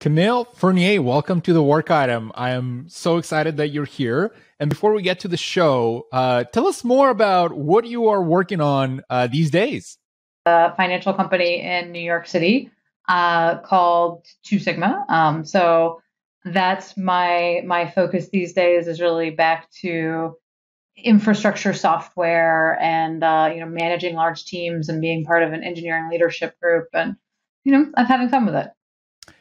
Camille Fournier, welcome to the work item. I am so excited that you're here. And before we get to the show, uh, tell us more about what you are working on uh, these days. A financial company in New York City uh, called Two Sigma. Um, so that's my my focus these days is really back to infrastructure software and uh, you know managing large teams and being part of an engineering leadership group and you know I'm having fun with it.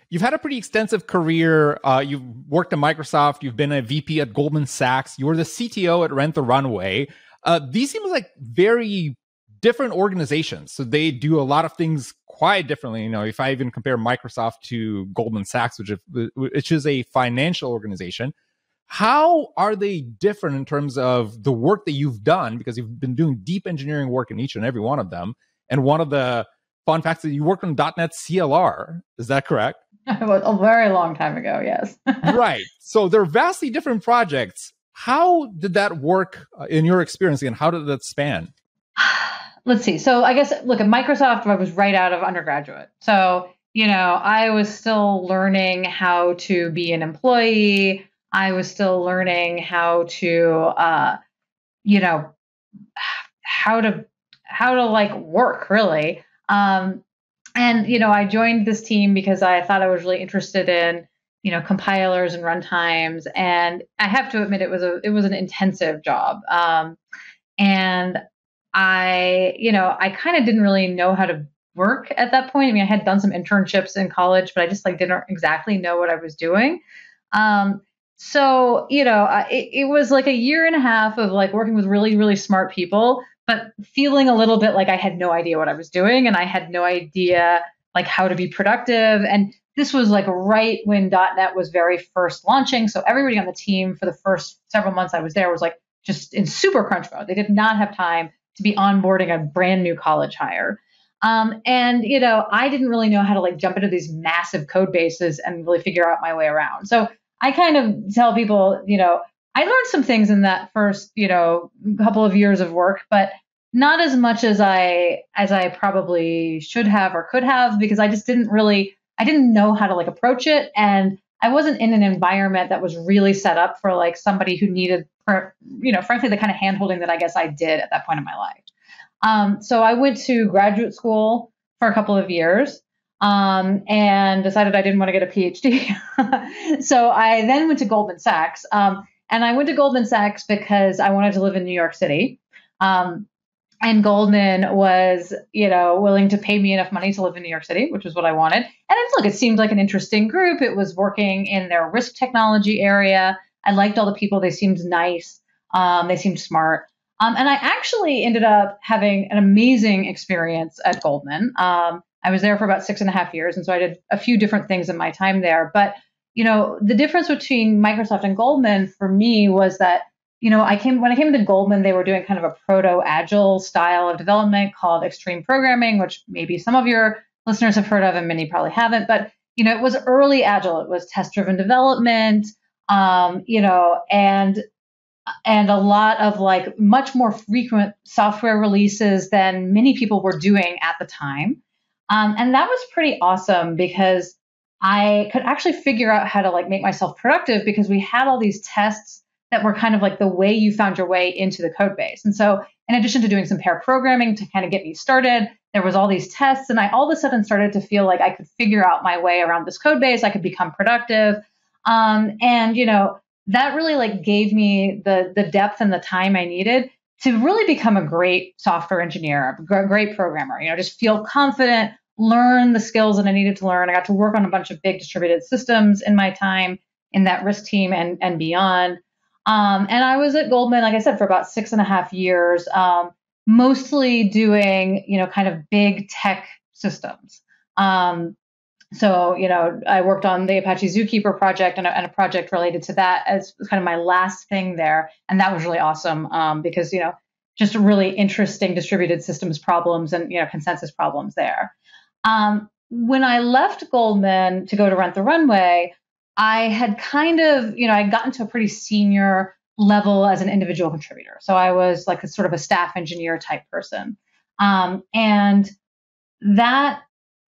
You've had a pretty extensive career. Uh, you've worked at Microsoft. You've been a VP at Goldman Sachs. You were the CTO at Rent the Runway. Uh, these seem like very different organizations. So they do a lot of things quite differently. You know, if I even compare Microsoft to Goldman Sachs, which is, which is a financial organization, how are they different in terms of the work that you've done? Because you've been doing deep engineering work in each and every one of them. And one of the fun facts that you worked on .NET CLR. Is that correct? a very long time ago, yes. right. So they're vastly different projects. How did that work uh, in your experience and how did that span? Let's see. So I guess look at Microsoft I was right out of undergraduate. So, you know, I was still learning how to be an employee. I was still learning how to uh, you know, how to how to like work really. Um, and you know, I joined this team because I thought I was really interested in you know compilers and runtimes, and I have to admit it was a it was an intensive job. Um, and I, you know, I kind of didn't really know how to work at that point. I mean, I had done some internships in college, but I just like didn't exactly know what I was doing. Um, so, you know, it, it was like a year and a half of like working with really, really smart people but feeling a little bit like I had no idea what I was doing and I had no idea like how to be productive. And this was like right when .NET was very first launching. So everybody on the team for the first several months I was there was like just in super crunch mode. They did not have time to be onboarding a brand new college hire. Um, and you know, I didn't really know how to like jump into these massive code bases and really figure out my way around. So I kind of tell people, you know, I learned some things in that first, you know, couple of years of work, but not as much as I as I probably should have or could have because I just didn't really I didn't know how to like approach it and I wasn't in an environment that was really set up for like somebody who needed for you know frankly the kind of handholding that I guess I did at that point in my life. Um, so I went to graduate school for a couple of years um, and decided I didn't want to get a PhD. so I then went to Goldman Sachs. Um, and I went to Goldman Sachs because I wanted to live in New York City. Um, and Goldman was, you know, willing to pay me enough money to live in New York City, which was what I wanted. And it, look, it seemed like an interesting group. It was working in their risk technology area. I liked all the people. They seemed nice. Um, they seemed smart. Um, and I actually ended up having an amazing experience at Goldman. Um, I was there for about six and a half years, and so I did a few different things in my time there. But you know, the difference between Microsoft and Goldman for me was that you know, I came when I came to Goldman, they were doing kind of a proto agile style of development called extreme programming, which maybe some of your listeners have heard of and many probably haven't. But you know, it was early agile. It was test driven development, um, you know, and and a lot of like much more frequent software releases than many people were doing at the time. Um, and that was pretty awesome because I could actually figure out how to like make myself productive because we had all these tests that were kind of like the way you found your way into the code base. And so, in addition to doing some pair programming to kind of get me started, there was all these tests, and I all of a sudden started to feel like I could figure out my way around this code base. I could become productive, um, and you know that really like gave me the the depth and the time I needed to really become a great software engineer, a great programmer. You know, just feel confident, learn the skills that I needed to learn. I got to work on a bunch of big distributed systems in my time in that risk team and and beyond. Um, and I was at Goldman, like I said, for about six and a half years, um, mostly doing, you know, kind of big tech systems. Um, so, you know, I worked on the Apache Zookeeper project and a, and a, project related to that as kind of my last thing there. And that was really awesome um, because, you know, just really interesting distributed systems problems and, you know, consensus problems there. Um, when I left Goldman to go to Rent the Runway, I had kind of, you know, I'd gotten to a pretty senior level as an individual contributor. So I was like a sort of a staff engineer type person. Um, and that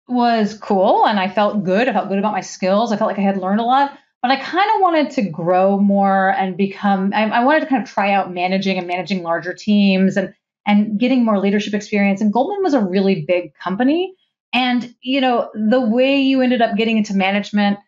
was cool and I felt good. I felt good about my skills. I felt like I had learned a lot, but I kind of wanted to grow more and become, I, I, wanted to kind of try out managing and managing larger teams and, and getting more leadership experience. And Goldman was a really big company. And, you know, the way you ended up getting into management,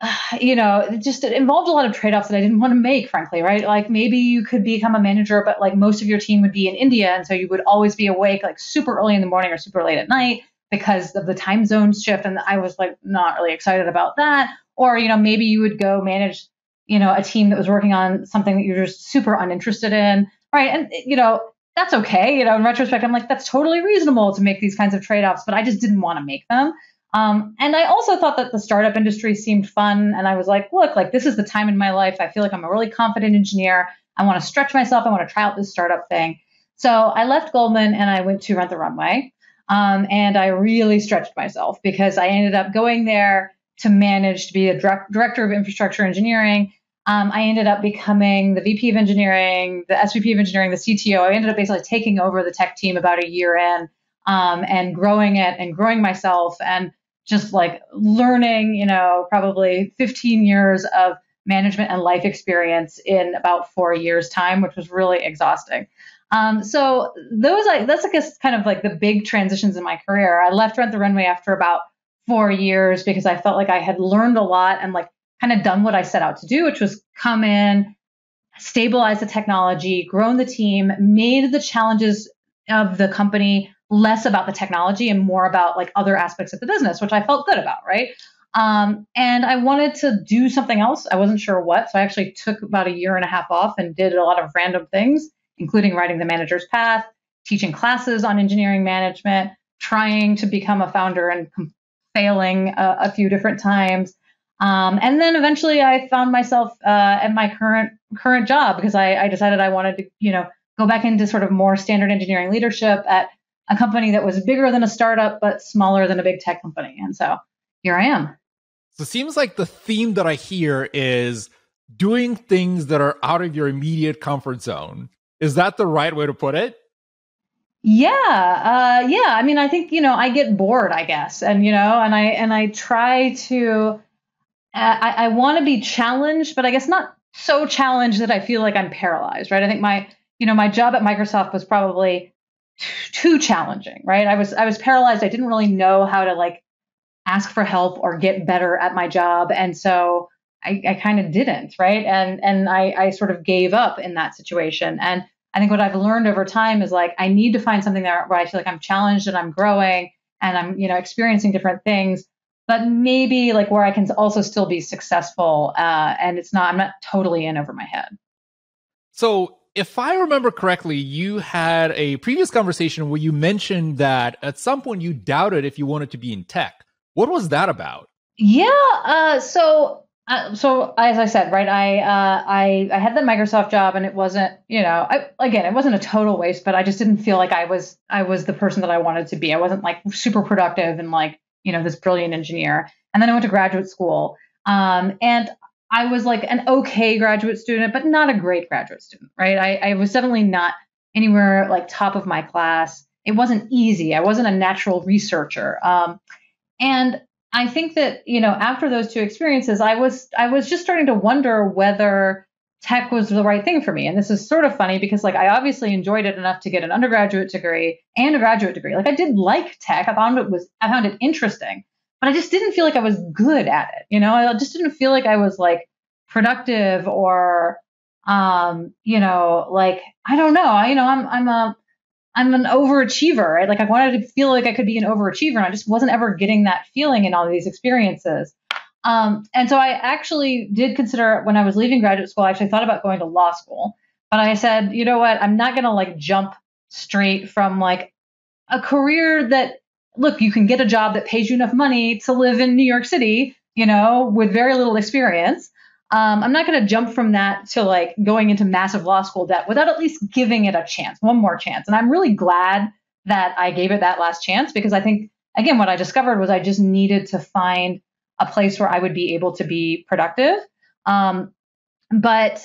you know, it just it involved a lot of trade offs that I didn't want to make, frankly, right? Like maybe you could become a manager, but like most of your team would be in India. And so you would always be awake like super early in the morning or super late at night because of the time zone shift. And I was like not really excited about that. Or, you know, maybe you would go manage, you know, a team that was working on something that you're just super uninterested in. Right. And, you know, that's okay. You know, in retrospect, I'm like, that's totally reasonable to make these kinds of trade offs, but I just didn't want to make them. Um, and I also thought that the startup industry seemed fun. And I was like, look, like this is the time in my life. I feel like I'm a really confident engineer. I want to stretch myself. I want to try out this startup thing. So I left Goldman and I went to Rent the Runway. Um, and I really stretched myself because I ended up going there to manage to be a direct, director of infrastructure engineering. Um, I ended up becoming the VP of engineering, the SVP of engineering, the CTO. I ended up basically taking over the tech team about a year in um, and growing it and growing myself and just like learning, you know, probably 15 years of management and life experience in about four years' time, which was really exhausting. Um, so those, like, that's guess kind of like the big transitions in my career. I left Rent the Runway after about four years because I felt like I had learned a lot and like kind of done what I set out to do, which was come in, stabilize the technology, grown the team, made the challenges of the company less about the technology and more about like other aspects of the business, which I felt good about, right? Um, and I wanted to do something else. I wasn't sure what, so I actually took about a year and a half off and did a lot of random things, including writing the manager's path, teaching classes on engineering management, trying to become a founder and failing a, a, few different times. Um, and then eventually I found myself uh, at my current current job because I, I decided I wanted to, you know, go back into sort of more standard engineering leadership at a company that was bigger than a startup but smaller than a big tech company. And so here I am. So it seems like the theme that I hear is doing things that are out of your immediate comfort zone. Is that the right way to put it? Yeah, uh, yeah. I mean, I think you know, I get bored, I guess, and you know, and I and I try to. Uh, I, I want to be challenged, but I guess not so challenged that I feel like I'm paralyzed, right? I think my, you know, my job at Microsoft was probably too challenging, right? I was I was paralyzed. I didn't really know how to like ask for help or get better at my job, and so I, I kind of didn't, right? And and I I sort of gave up in that situation. And I think what I've learned over time is like I need to find something there where I feel like I'm challenged and I'm growing and I'm you know experiencing different things, but maybe like where I can also still be successful uh, and it's not I'm not totally in over my head. So if I remember correctly, you had a previous conversation where you mentioned that at some point you doubted if you wanted to be in tech. What was that about? Yeah. Uh, so, uh, so as I said, right, I, uh, I, I had the Microsoft job, and it wasn't, you know, I, again, it wasn't a total waste, but I just didn't feel like I was, I was the person that I wanted to be. I wasn't like super productive and like, you know, this brilliant engineer. And then I went to graduate school. Um, and I was like an okay graduate student, but not a great graduate student, right? I, I was definitely not anywhere like top of my class. It wasn't easy. I wasn't a natural researcher. Um, and I think that, you know, after those two experiences, I was I was just starting to wonder whether tech was the right thing for me. And this is sort of funny because like I obviously enjoyed it enough to get an undergraduate degree and a graduate degree. Like I did like tech. I found it was I found it interesting but I just didn't feel like I was good at it. You know, I just didn't feel like I was like productive or, um, you know, like I don't know. I, you know, I'm I'm a I'm an overachiever. Right? Like I wanted to feel like I could be an overachiever, and I just wasn't ever getting that feeling in all of these experiences. Um, and so I actually did consider when I was leaving graduate school, I actually thought about going to law school. But I said, you know what? I'm not going to like jump straight from like a career that look, you can get a job that pays you enough money to live in New York City, you know, with very little experience. Um, I'm not going to jump from that to like going into massive law school debt without at least giving it a chance, one more chance. And I'm really glad that I gave it that last chance because I think, again, what I discovered was I just needed to find a place where I would be able to be productive. Um, but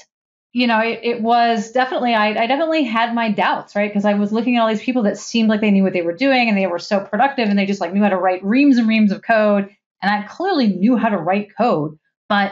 you know, it, it was definitely, I, I definitely had my doubts, right? Because I was looking at all these people that seemed like they knew what they were doing and they were so productive and they just like knew how to write reams and reams of code. And I clearly knew how to write code. But,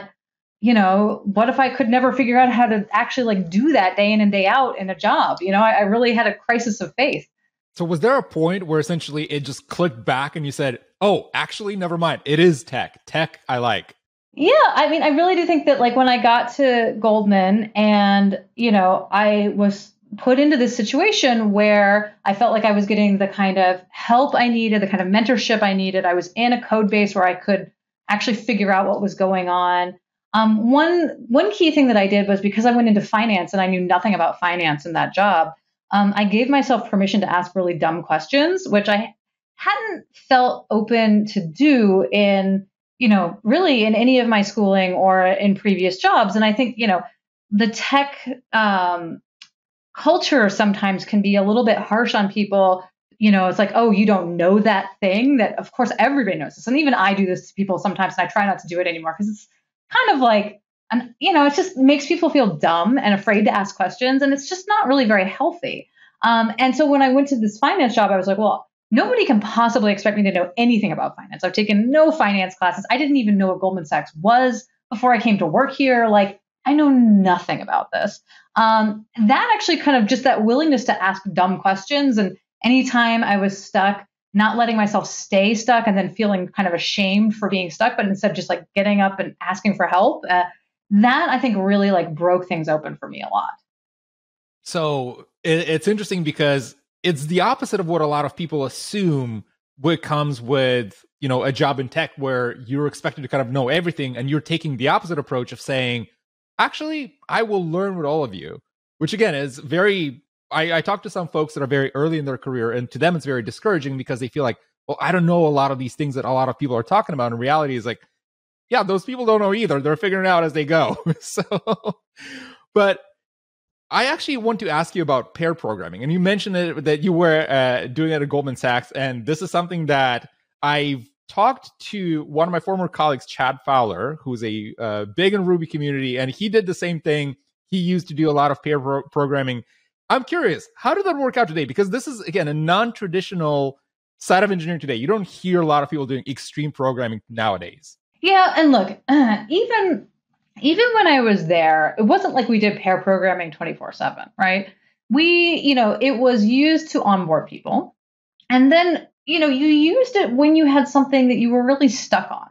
you know, what if I could never figure out how to actually like do that day in and day out in a job? You know, I, I really had a crisis of faith. So was there a point where essentially it just clicked back and you said, oh, actually, never mind. It is tech. Tech I like. Yeah, I mean, I really do think that like when I got to Goldman and, you know, I was put into this situation where I felt like I was getting the kind of help I needed, the kind of mentorship I needed. I was in a code base where I could actually figure out what was going on. Um, one one key thing that I did was because I went into finance and I knew nothing about finance in that job. Um, I gave myself permission to ask really dumb questions, which I hadn't felt open to do in you know, really in any of my schooling or in previous jobs. And I think, you know, the tech um, culture sometimes can be a little bit harsh on people. You know, it's like, oh, you don't know that thing that, of course, everybody knows this. And even I do this to people sometimes, and I try not to do it anymore because it's kind of like, and you know, it just makes people feel dumb and afraid to ask questions, and it's just not really very healthy. Um, and so when I went to this finance job, I was like, well, nobody can possibly expect me to know anything about finance. I've taken no finance classes. I didn't even know what Goldman Sachs was before I came to work here. Like, I know nothing about this. Um, that actually kind of just that willingness to ask dumb questions. And anytime I was stuck, not letting myself stay stuck and then feeling kind of ashamed for being stuck, but instead just like getting up and asking for help. Uh, that I think really like broke things open for me a lot. So it, it's interesting because it's the opposite of what a lot of people assume what comes with you know a job in tech where you're expected to kind of know everything and you're taking the opposite approach of saying actually i will learn with all of you which again is very I, I talk to some folks that are very early in their career and to them it's very discouraging because they feel like well i don't know a lot of these things that a lot of people are talking about. And reality is like yeah those people don't know either. They're figuring it out as they go. So but I actually want to ask you about pair programming, and you mentioned it, that you were uh, doing it at Goldman Sachs, and this is something that I've talked to one of my former colleagues, Chad Fowler, who's a uh, big in Ruby community, and he did the same thing. He used to do a lot of pair pro- programming. I'm curious, how did that work out today? Because this is again a non-traditional side of engineering today. You don't hear a lot of people doing extreme programming nowadays. Yeah, and look, uh, even even when I was there, it wasn't like we did pair programming 24 7, right? We, you know, it was used to onboard people. And then, you know, you used it when you had something that you were really stuck on,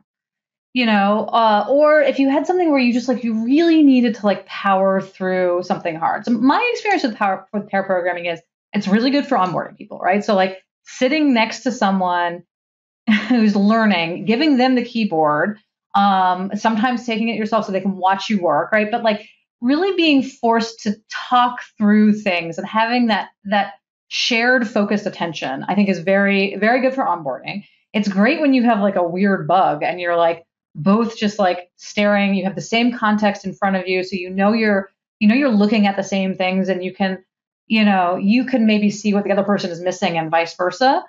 you know, uh, or if you had something where you just like, you really needed to like power through something hard. So my experience with power with pair programming is it's really good for onboarding people, right? So like sitting next to someone who's learning, giving them the keyboard um, sometimes taking it yourself so they can watch you work, right? But like really being forced to talk through things and having that that shared focused attention, I think is very very good for onboarding. It's great when you have like a weird bug and you're like both just like staring, you have the same context in front of you, so you know you're you know you're looking at the same things and you can you know you can maybe see what the other person is missing and vice versa.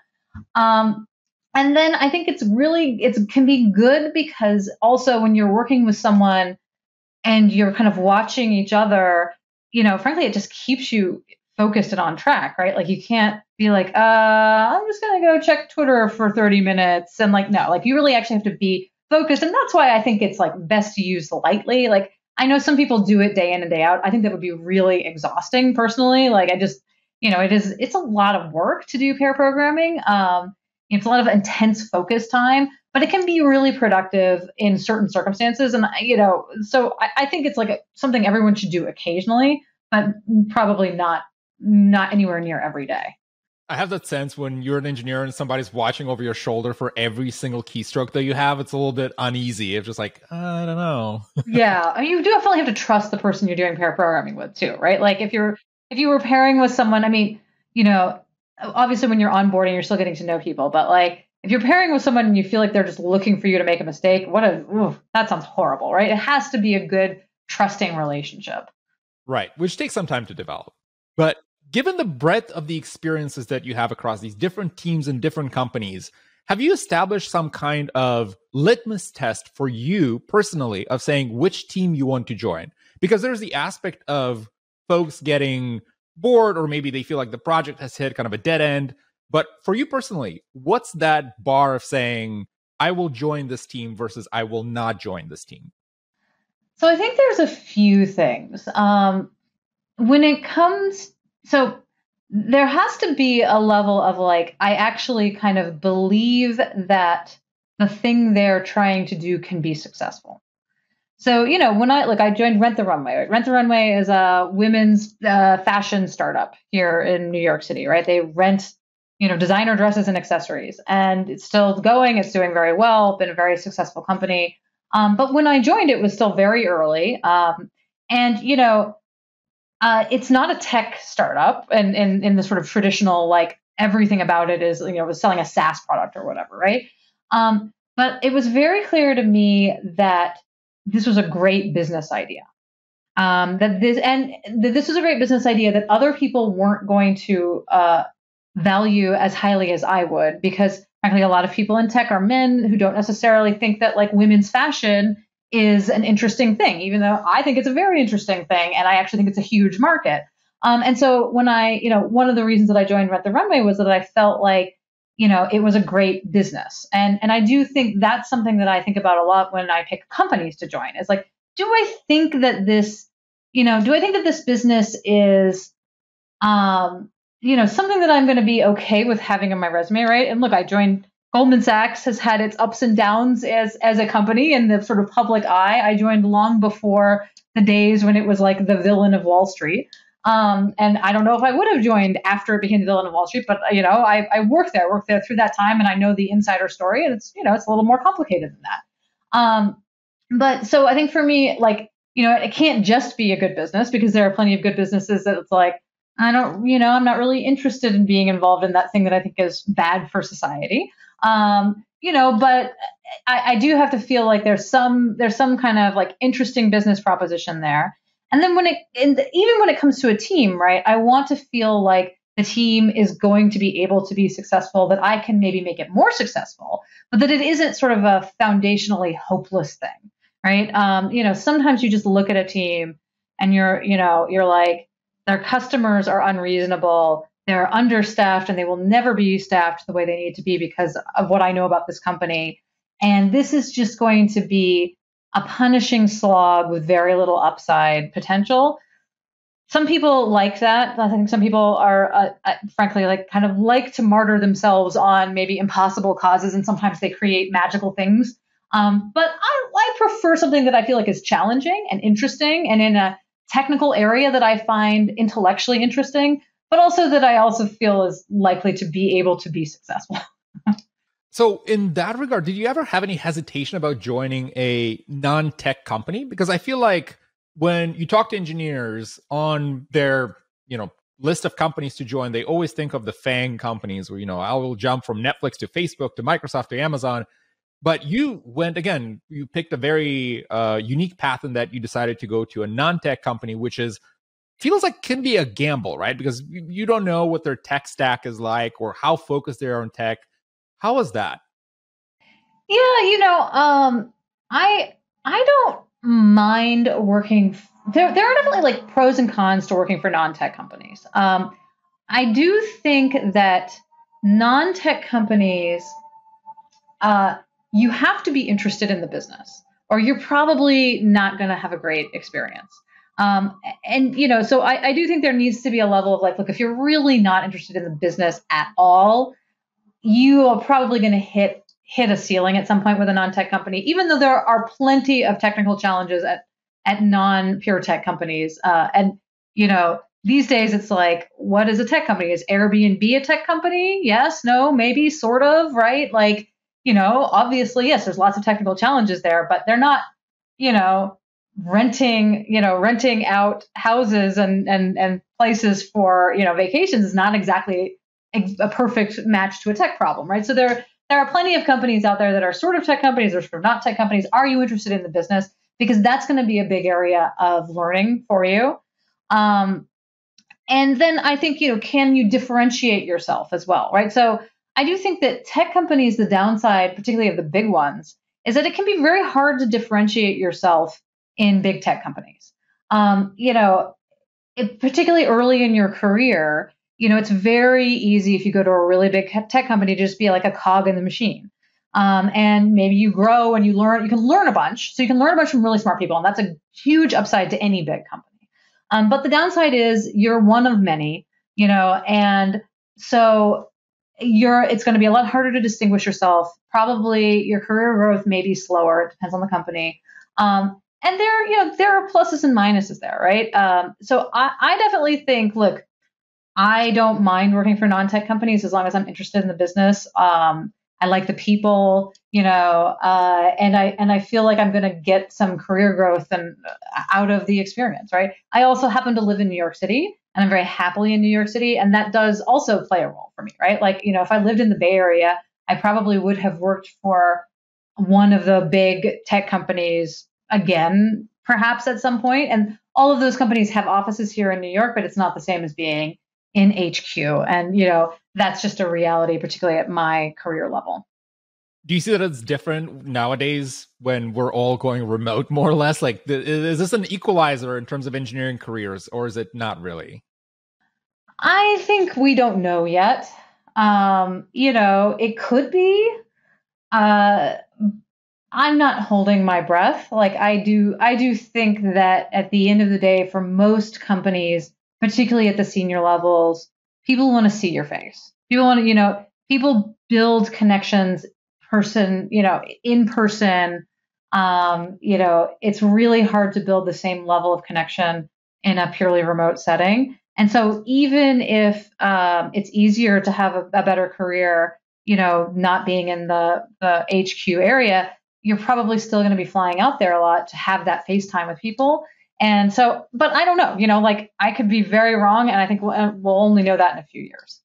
Um, and then I think it's really it can be good because also when you're working with someone and you're kind of watching each other, you know, frankly, it just keeps you focused and on track, right? Like you can't be like, uh, I'm just gonna go check Twitter for 30 minutes and like no, like you really actually have to be focused. And that's why I think it's like best to use lightly. Like I know some people do it day in and day out. I think that would be really exhausting personally. Like I just, you know, it is it's a lot of work to do pair programming. Um, it's a lot of intense focus time, but it can be really productive in certain circumstances. And, you know, so I, I think it's like a, something everyone should do occasionally, but probably not not anywhere near every day. I have that sense when you're an engineer and somebody's watching over your shoulder for every single keystroke that you have, it's a little bit uneasy. It's just like, uh, I don't know. yeah. I mean, you definitely have to trust the person you're doing pair programming with too, right? Like if you're, if you were pairing with someone, I mean, you know, obviously when you're onboarding, you're still getting to know people, but like if you're pairing with someone and you feel like they're just looking for you to make a mistake, what a oof, that sounds horrible, right? It has to be a good trusting relationship. Right, which takes some time to develop. But given the breadth of the experiences that you have across these different teams and different companies, have you established some kind of litmus test for you personally of saying which team you want to join? because there's the aspect of folks getting bored or maybe they feel like the project has hit kind of a dead end. But for you personally, what's that bar of saying, I will join this team versus I will not join this team? So I think there's a few things. Um, when it comes, so there has to be a level of like, I actually kind of believe that the thing they're trying to do can be successful. So, you know, when I like, I joined Rent the Runway. Right? Rent the Runway is a women's uh, fashion startup here in New York City, right? They rent, you know, designer dresses and accessories, and it's still going. It's doing very well. Been a very successful company. Um, but when I joined, it was still very early. Um, and you know, uh, it's not a tech startup, and in in the sort of traditional like everything about it is you know was selling a SaaS product or whatever, right? Um, but it was very clear to me that this was a great business idea. Um, that this and that this was a great business idea that other people weren't going to uh, value as highly as I would because frankly a lot of people in tech are men who don't necessarily think that like women's fashion is an interesting thing, even though I think it's a very interesting thing, and I actually think it's a huge market. Um, and so when I, you know, one of the reasons that I joined Rent the Runway was that I felt like, you know, it was a great business, and and I do think that's something that I think about a lot when I pick companies to join. Is like, do I think that this, you know, do I think that this business is, um, you know, something that I'm going to be okay with having on my resume, right? And look, I joined Goldman Sachs has had its ups and downs as as a company in the sort of public eye. I joined long before the days when it was like the villain of Wall Street. Um, and I don't know if I would have joined after it became the villain of Wall Street, but you know, I, I worked there, worked there through that time, and I know the insider story, and it's you know, it's a little more complicated than that. Um, but so I think for me, like you know, it can't just be a good business because there are plenty of good businesses that it's like I don't, you know, I'm not really interested in being involved in that thing that I think is bad for society. Um, you know, but I, I do have to feel like there's some there's some kind of like interesting business proposition there. And then when it the, even when it comes to a team, right? I want to feel like the team is going to be able to be successful, that I can maybe make it more successful, but that it isn't sort of a foundationally hopeless thing, right? Um, you know, sometimes you just look at a team and you're, you know, you're like, their customers are unreasonable they're understaffed and they will never be staffed the way they need to be because of what I know about this company. And this is just going to be a punishing slog with very little upside potential. Some people like that. I think some people are, uh, uh, frankly, like kind of like to martyr themselves on maybe impossible causes, and sometimes they create magical things. Um, but I, I prefer something that I feel like is challenging and interesting, and in a technical area that I find intellectually interesting but also that I also feel is likely to be able to be successful. so, in that regard, did you ever have any hesitation about joining a non tech company? Because I feel like when you talk to engineers on their, you know, list of companies to join, they always think of the FANG companies where, you know, I will jump from Netflix to Facebook to Microsoft to Amazon. But you went again, you picked a very uh, unique path in that you decided to go to a non tech company, which is feels like can be a gamble, right? Because you don't know what their tech stack is like or how focused they are on tech. How was that? Yeah, you know, um, I I don't mind working. There, there are definitely like pros and cons to working for non-tech companies. Um, I do think that non-tech companies, uh, you have to be interested in the business, or you're probably not going to have a great experience. Um, and you know, so I, I do think there needs to be a level of like, look, if you're really not interested in the business at all, you are probably going to hit hit a ceiling at some point with a non-tech company, even though there are plenty of technical challenges at at non-pure tech companies. Uh, and you know, these days it's like, what is a tech company? Is Airbnb a tech company? Yes, no, maybe, sort of, right? Like, you know, obviously, yes, there's lots of technical challenges there, but they're not, you know, renting, you know, renting out houses and and and places for you know vacations is not exactly a perfect match to a tech problem, right? So there there are plenty of companies out there that are sort of tech companies or sort of not tech companies. Are you interested in the business? Because that's going to be a big area of learning for you. Um, and then I think you know, can you differentiate yourself as well, right? So I do think that tech companies, the downside, particularly of the big ones, is that it can be very hard to differentiate yourself in big tech companies. um, you know, it, particularly early in your career, you know, it's very easy if you go to a really big tech company to just be like a cog in the machine. Um, and maybe you grow and you learn, you can learn a bunch. So you can learn a bunch from really smart people. And that's a huge upside to any big company. Um, but the downside is you're one of many, you know, and so you're, it's going to be a lot harder to distinguish yourself. Probably your career growth may be slower. It depends on the company. Um, and there, you know, there are pluses and minuses there, right? Um, so I, I definitely think, look, I don't mind working for non-tech companies as long as I'm interested in the business. Um, I like the people, you know, uh, and I and I feel like I'm going to get some career growth and uh, out of the experience, right? I also happen to live in New York City, and I'm very happily in New York City, and that does also play a role for me, right? Like, you know, if I lived in the Bay Area, I probably would have worked for one of the big tech companies again, perhaps at some point, and all of those companies have offices here in New York, but it's not the same as being in HQ. And, you know, that's just a reality, particularly at my career level. Do you see that it's different nowadays when we're all going remote, more or less? Like, is this an equalizer in terms of engineering careers, or is it not really? I think we don't know yet. Um, you know, it could be. Uh, I'm not holding my breath. Like I do, I do think that at the end of the day, for most companies, particularly at the senior levels, people want to see your face. People want to, you know, people build connections person, you know, in person. Um, you know, it's really hard to build the same level of connection in a purely remote setting. And so even if um, it's easier to have a, a better career, you know, not being in the, the HQ area, you're probably still going to be flying out there a lot to have that FaceTime with people. And so, but I don't know, you know, like I could be very wrong. And I think we'll, we'll only know that in a few years.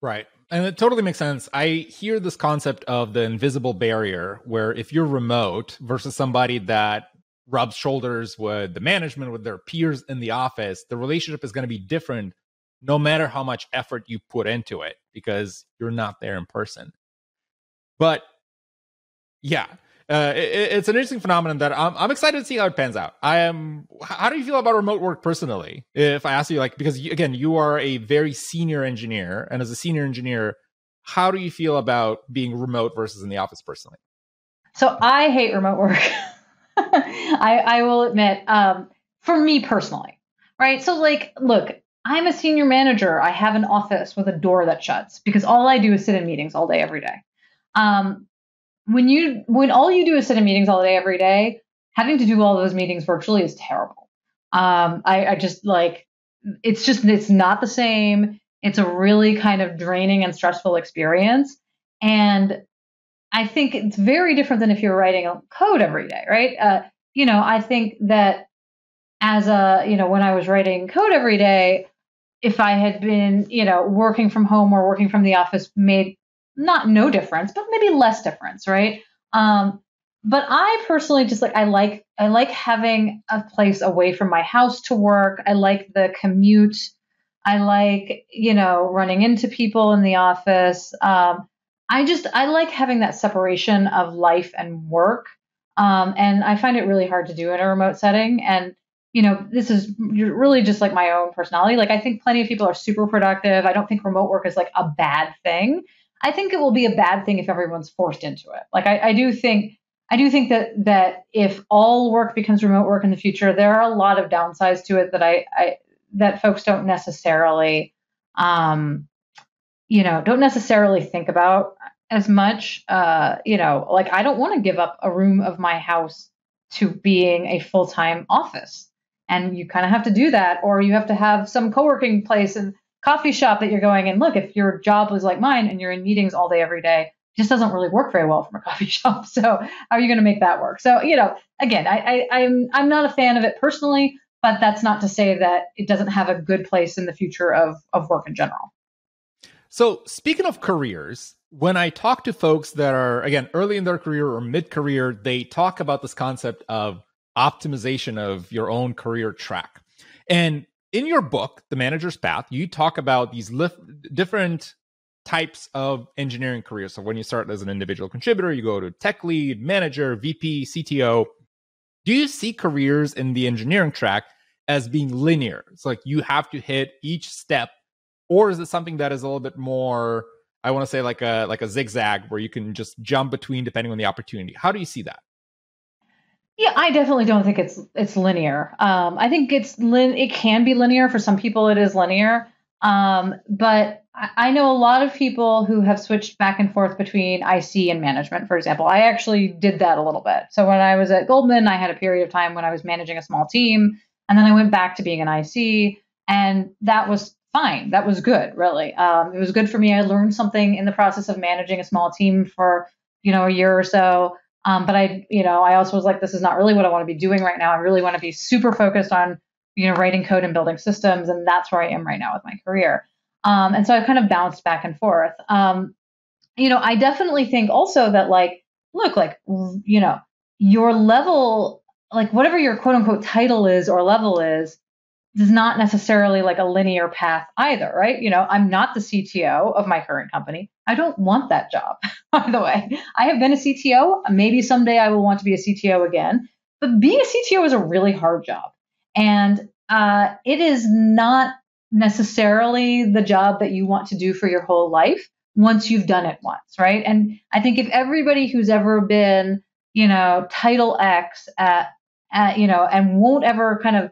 Right. And it totally makes sense. I hear this concept of the invisible barrier where if you're remote versus somebody that rubs shoulders with the management, with their peers in the office, the relationship is going to be different no matter how much effort you put into it because you're not there in person. But yeah, uh, it, it's an interesting phenomenon that I'm, I'm excited to see how it pans out. I am. How do you feel about remote work personally? If I ask you, like, because you, again, you are a very senior engineer, and as a senior engineer, how do you feel about being remote versus in the office personally? So I hate remote work. I, I will admit, um, for me personally, right? So like, look, I'm a senior manager. I have an office with a door that shuts because all I do is sit in meetings all day, every day. Um, when you when all you do is sit in meetings all day every day, having to do all those meetings virtually is terrible. Um, I, I just like it's just it's not the same. It's a really kind of draining and stressful experience. And I think it's very different than if you're writing a code every day, right? Uh, you know, I think that as a, you know, when I was writing code every day, if I had been, you know, working from home or working from the office made not no difference, but maybe less difference, right? Um, but I personally just like I like I like having a place away from my house to work. I like the commute. I like you know running into people in the office. Um, I just I like having that separation of life and work. Um, and I find it really hard to do in a remote setting. And you know, this is really just like my own personality. Like I think plenty of people are super productive. I don't think remote work is like a bad thing. I think it will be a bad thing if everyone's forced into it. Like I, I do think I do think that that if all work becomes remote work in the future, there are a lot of downsides to it that I, I that folks don't necessarily um, you know, don't necessarily think about as much. Uh, you know, like I don't want to give up a room of my house to being a full time office. And you kind of have to do that, or you have to have some co working place and coffee shop that you're going and look if your job was like mine and you're in meetings all day every day just doesn't really work very well from a coffee shop. So how are you going to make that work? So you know again I, I i'm i'm not a fan of it personally but that's not to say that it doesn't have a good place in the future of of work in general. So speaking of careers when i talk to folks that are again early in their career or mid-career they talk about this concept of optimization of your own career track. And in your book, The Manager's Path, you talk about these lif- different types of engineering careers. So when you start as an individual contributor, you go to tech lead, manager, VP, CTO. Do you see careers in the engineering track as being linear. It's like you have to hit each step, or is it something that is a little bit more? I want to say like a like a zigzag where you can just jump between depending on the opportunity. How do you see that? Yeah, I definitely don't think it's it's linear. Um, I think it's lin- it can be linear for some people. It is linear, um, but I, I know a lot of people who have switched back and forth between IC and management. For example, I actually did that a little bit. So when I was at Goldman, I had a period of time when I was managing a small team, and then I went back to being an IC, and that was fine. That was good, really. Um, it was good for me. I learned something in the process of managing a small team for you know a year or so. Um, but I, you know, I also was like, this is not really what I want to be doing right now. I really want to be super focused on, you know, writing code and building systems, and that's where I am right now with my career. Um, and so I kind of bounced back and forth. Um, you know, I definitely think also that like, look, like, you know, your level, like whatever your quote unquote title is or level is, is not necessarily like a linear path either, right? You know, I'm not the CTO of my current company. I don't want that job, by the way. I have been a CTO. Maybe someday I will want to be a CTO again. But being a CTO is a really hard job. And uh, it is not necessarily the job that you want to do for your whole life once you've done it once, right? And I think if everybody who's ever been, you know, title X at, at you know, and won't ever kind of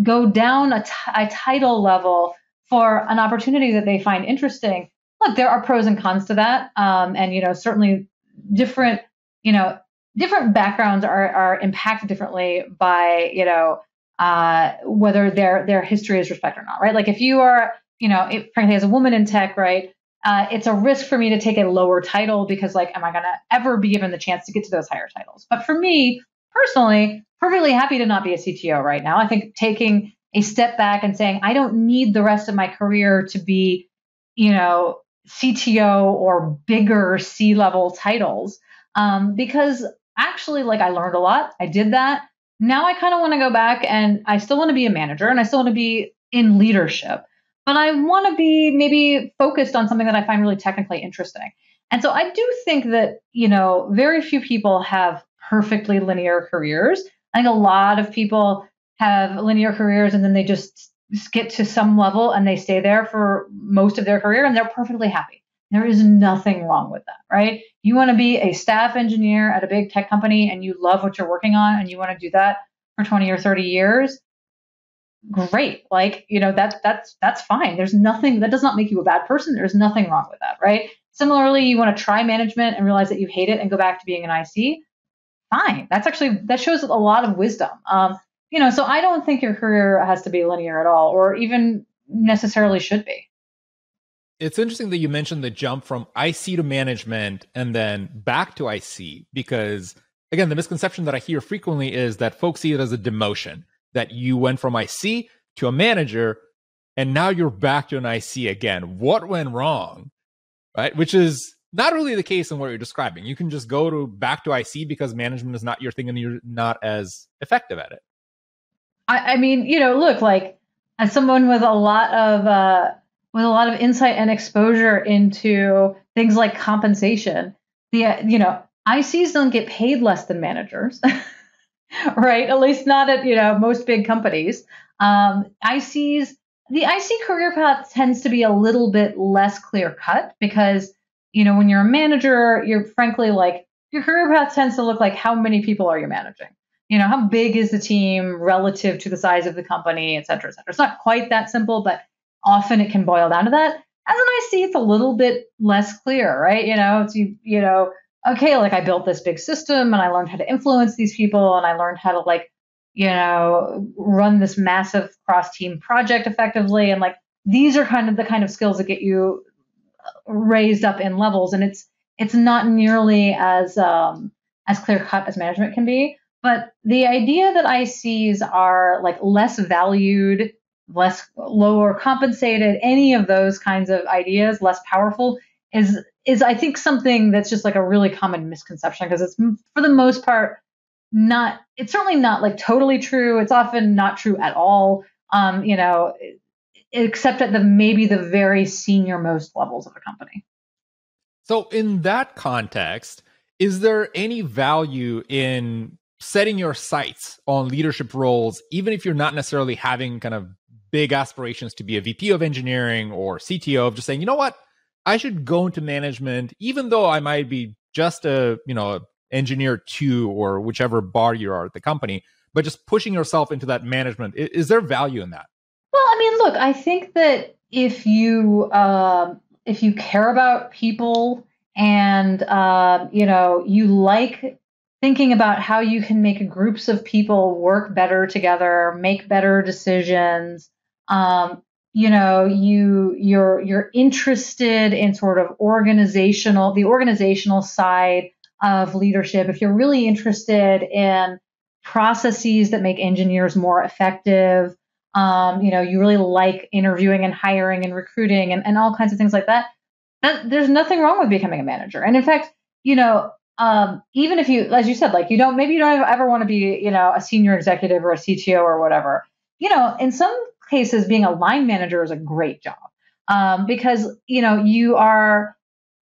go down a, t- a title level for an opportunity that they find interesting, look, there are pros and cons to that. Um, and, you know, certainly different, you know, different backgrounds are, are impacted differently by, you know, uh, whether their their history is respect or not, right? Like if you are, you know, it, frankly, as a woman in tech, right, uh, it's a risk for me to take a lower title because, like, am I going to ever be given the chance to get to those higher titles? But for me personally, perfectly happy to not be a CTO right now. I think taking a step back and saying I don't need the rest of my career to be, you know, CTO or bigger C level titles, um, because actually, like, I learned a lot. I did that now I kind of want to go back and I still want to be a manager and I still want to be in leadership, but I want to be maybe focused on something that I find really technically interesting. And so I do think that, you know, very few people have perfectly linear careers. I think a lot of people have linear careers and then they just get to some level and they stay there for most of their career and they're perfectly happy. There is nothing wrong with that, right? You want to be a staff engineer at a big tech company and you love what you're working on and you want to do that for 20 or 30 years. Great. Like, you know, that's that's that's fine. There's nothing that does not make you a bad person. There's nothing wrong with that, right? Similarly, you want to try management and realize that you hate it and go back to being an IC. Fine. That's actually that shows a lot of wisdom. Um, you know, so I don't think your career has to be linear at all, or even necessarily should be it's interesting that you mentioned the jump from IC to management and then back to IC because again, the misconception that I hear frequently is that folks see it as a demotion that you went from IC to a manager and now you're back to an IC again. What went wrong? Right? Which is not really the case in what you're describing. You can just go to back to IC because management is not your thing and you're not as effective at it. I, I mean, you know, look, like as someone with a lot of uh with a lot of insight and exposure into things like compensation. The you know ICs don't get paid less than managers, right? At least not at you know most big companies. Um, ICs the IC career path tends to be a little bit less clear cut because you know when you're a manager, you're frankly like your career path tends to look like how many people are you managing you know how big is the team relative to the size of the company et cetera et cetera it's not quite that simple but often it can boil down to that. As an IC, it's a little bit less clear, right? You know, it's you, you know, okay, like I built this big system and I learned how to influence these people and I learned how to like, you know, run this massive cross team project effectively. And like these are kind of the kind of skills that get you raised up in levels. And it's it's not nearly as um as clear cut as management can be. But the idea that ICs are like less valued less lower compensated, any of those kinds of ideas, less powerful, is is I think something that's just like a really common misconception because it's for the most part not it's certainly not like totally true. It's often not true at all. Um, you know, except at the maybe the very senior most levels of a company. So in that context, is there any value in setting your sights on leadership roles, even if you're not necessarily having kind of big aspirations to be a VP of engineering or CTO, of just saying, you know what, I should go into management, even though I might be just a, you know, engineer two or whichever bar you are at the company, but just pushing yourself into that management. Is, is there value in that? Well, I mean, look, I think that if you uh, if you care about people and uh, you know you like thinking about how you can make groups of people work better together, make better decisions. Um, you know, you you're you're interested in sort of organizational the organizational side of leadership. If you're really interested in processes that make engineers more effective, um, you know, you really like interviewing and hiring and recruiting and, and all kinds of things like that, that, there's nothing wrong with becoming a manager. And in fact, you know, um, even if you, as you said, like you don't, maybe you don't ever want to be, you know, a senior executive or a CTO or whatever. You know, in some cases, being a line manager is a great job um, because you know you are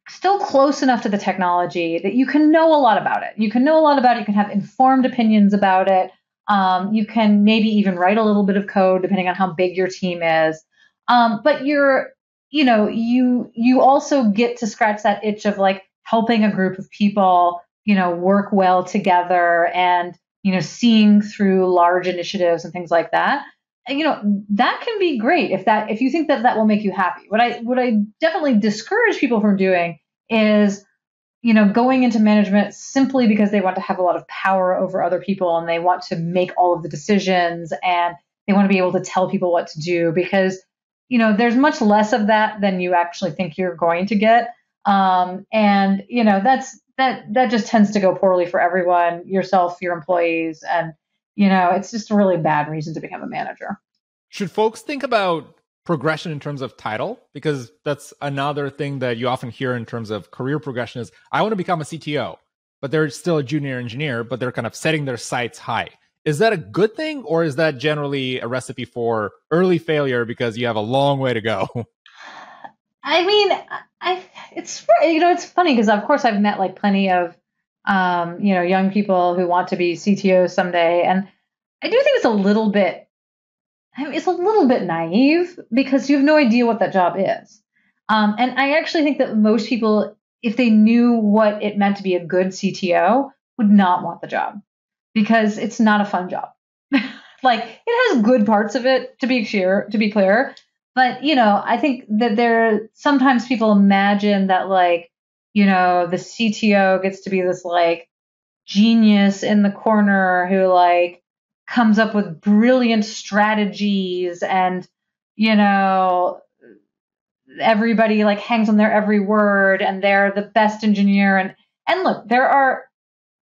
still close enough to the technology that you can know a lot about it. You can know a lot about it. You can have informed opinions about it. Um, you can maybe even write a little bit of code depending on how big your team is. Um, but you're, you know, you you also get to scratch that itch of like helping a group of people, you know, work well together and, you know, seeing through large initiatives and things like that. And, you know, that can be great if that if you think that that will make you happy. What I what I definitely discourage people from doing is you know going into management simply because they want to have a lot of power over other people and they want to make all of the decisions and they want to be able to tell people what to do because you know there's much less of that than you actually think you're going to get um, and you know that's that that just tends to go poorly for everyone, yourself, your employees, and you know it's just a really bad reason to become a manager. Should folks think about progression in terms of title? Because that's another thing that you often hear in terms of career progression is I want to become a CTO, but they're still a junior engineer, but they're kind of setting their sights high. Is that a good thing, or is that generally a recipe for early failure because you have a long way to go? I mean, I it's you know it's funny because of course I've met like plenty of um, you know young people who want to be CTO someday, and I do think it's a little bit I mean, it's a little bit naive because you have no idea what that job is. Um, and I actually think that most people, if they knew what it meant to be a good CTO, would not want the job because it's not a fun job. like it has good parts of it to be clear, to be clear, but, you know, I think that there sometimes people imagine that like, you know, the CTO gets to be this like genius in the corner who like comes up with brilliant strategies and, you know, everybody like hangs on their every word and they're the best engineer and and look, there are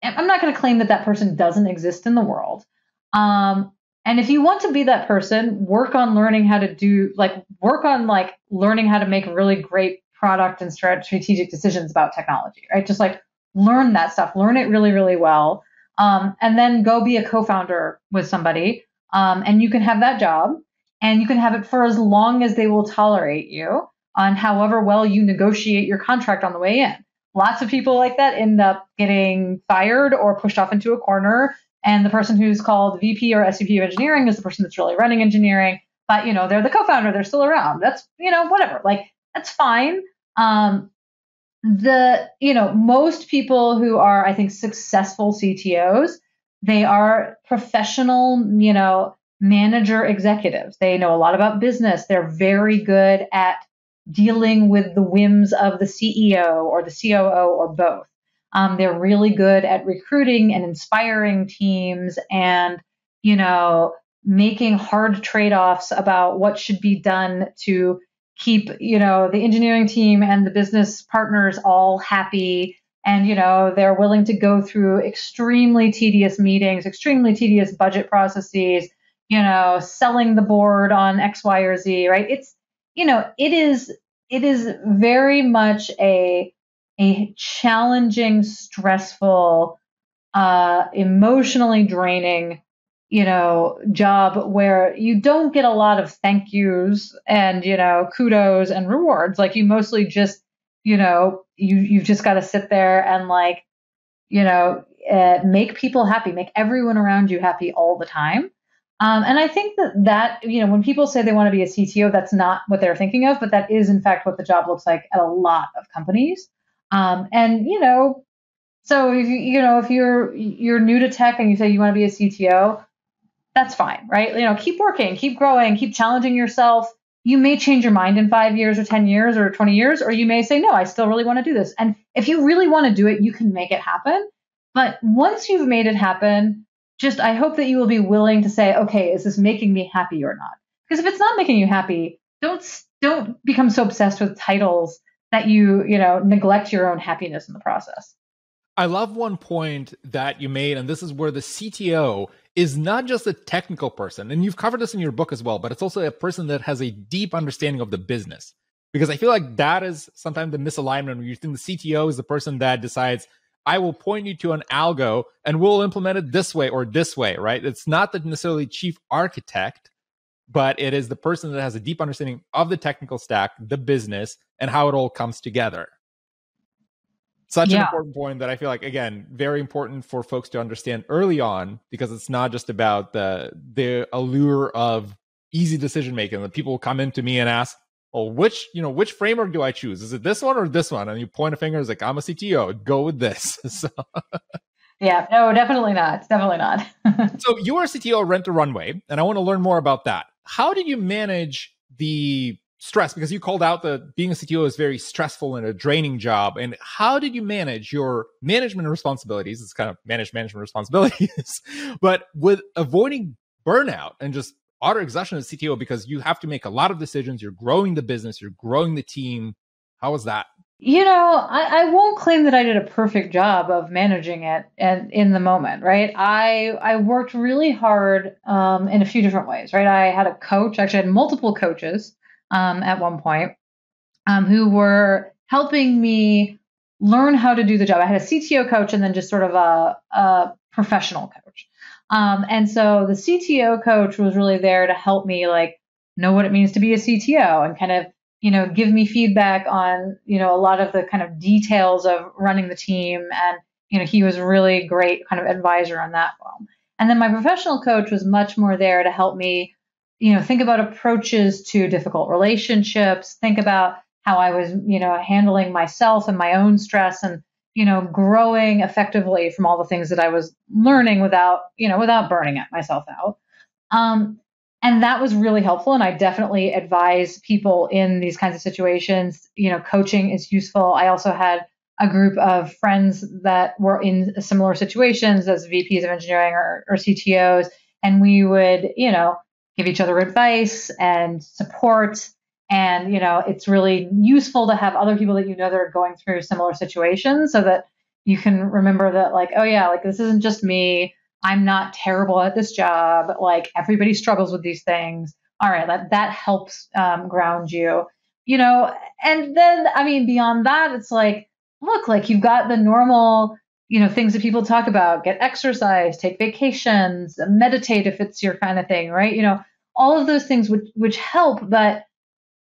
I'm not going to claim that that person doesn't exist in the world. Um, and if you want to be that person, work on learning how to do like work on like learning how to make really great product and strategic decisions about technology, right? Just like learn that stuff, learn it really, really well. Um, and then go be a co-founder with somebody. Um, and you can have that job and you can have it for as long as they will tolerate you on however well you negotiate your contract on the way in. Lots of people like that end up getting fired or pushed off into a corner and the person who's called VP or SVP of engineering is the person that's really running engineering. But you know, they're the co-founder, they're still around. That's you know, whatever. Like that's fine. Um, the you know, most people who are, I think, successful CTOs, they are professional, you know, manager executives. They know a lot about business. They're very good at dealing with the whims of the CEO or the COO or both. Um, they're really good at recruiting and inspiring teams and, you know, making hard trade offs about what should be done to keep, you know, the engineering team and the business partners all happy. And, you know, they're willing to go through extremely tedious meetings, extremely tedious budget processes, you know, selling the board on X, Y, or Z, right? It's, you know, it is, it is very much a, a challenging, stressful, uh, emotionally draining, you know, job where you don't get a lot of thank yous and, you know, kudos and rewards. Like you mostly just, you know, you, you've just got to sit there and like, you know, uh, make people happy, make everyone around you happy all the time. Um, and I think that that, you know, when people say they want to be a CTO, that's not what they're thinking of, but that is in fact what the job looks like at a lot of companies. Um, and, you know, so if you, you know, if you're, you're new to tech and you say you want to be a CTO, that's fine, right? You know, keep working, keep growing, keep challenging yourself. You may change your mind in five years or 10 years or 20 years, or you may say, no, I still really want to do this. And if you really want to do it, you can make it happen. But once you've made it happen, just I hope that you will be willing to say, okay, is this making me happy or not? Because if it's not making you happy, don't don't become so obsessed with titles that you you know neglect your own happiness in the process. I love one point that you made, and this is where the CTO is not just a technical person, and you've covered this in your book as well, but it's also a person that has a deep understanding of the business. Because I feel like that is sometimes the misalignment when you think the CTO is the person that decides, I will point you to an algo and we'll implement it this way or this way, right? It's not the necessarily chief architect, but it is the person that has a deep understanding of the technical stack, the business, and how it all comes together. Such yeah. an important point that I feel like again, very important for folks to understand early on because it's not just about the the allure of easy decision making that people come into me and ask, well, which you know which framework do I choose? Is it this one or this one? And you point a finger, it's like I'm a CTO, go with this. so. Yeah, no, definitely not. Definitely not. so you are CTO Rent the Runway, and I want to learn more about that. How did you manage the stress? Because you called out that being a CTO is very stressful and a draining job. And how did you manage your management responsibilities? It's kind of manage management responsibilities, but with avoiding burnout and just auto exhaustion as CTO because you have to make a lot of decisions. You're growing the business, you're growing the team. How was that? You know, I, I won't claim that I did a perfect job of managing it and in the moment, right? I I worked really hard um, in a few different ways, right? I had a coach, actually I had multiple coaches um, at one point um, who were helping me learn how to do the job. I had a CTO coach and then just sort of a, a professional coach. Um, and so the CTO coach was really there to help me like know what it means to be a CTO and kind of, you know, give me feedback on, you know, a lot of the kind of details of running the team. And, you know, he was really great kind of advisor on that realm. And then my professional coach was much more there to help me, you know, think about approaches to difficult relationships, think about how I was, you know, handling myself and my own stress and you know, growing effectively from all the things that I was learning without, you know, without burning it myself out. Um, and that was really helpful. And I definitely advise people in these kinds of situations. You know, coaching is useful. I also had a group of friends that were in similar situations as VPs of engineering or, or CTOs, and we would, you know, give each other advice and support and, you know, it's really useful to have other people that you know that are going through similar situations so that you can remember that, like, oh, yeah, like this isn't just me. I'm not terrible at this job. Like everybody struggles with these things. All right, that, that helps um, ground you, you know. And then, I mean, beyond that, it's like, look, like you've got the normal, you know, things that people talk about get exercise, take vacations, meditate if it's your kind of thing, right? You know, all of those things which, which help, but